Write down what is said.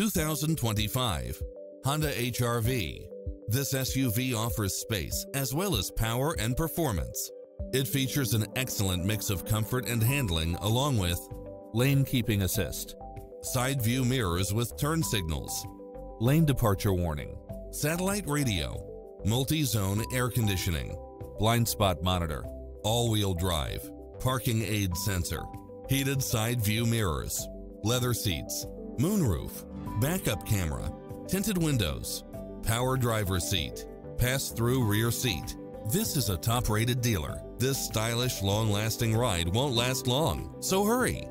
2025 Honda HRV. This SUV offers space as well as power and performance. It features an excellent mix of comfort and handling along with lane keeping assist, side view mirrors with turn signals, lane departure warning, satellite radio, multi-zone air conditioning, blind spot monitor, all-wheel drive, parking aid sensor, heated side view mirrors, leather seats, moonroof, backup camera, tinted windows, power driver seat, pass-through rear seat. This is a top-rated dealer. This stylish, long-lasting ride won't last long, so hurry!